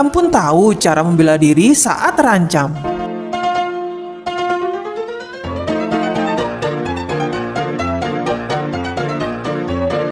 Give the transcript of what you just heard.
Kamu pun tahu cara membela diri saat terancam.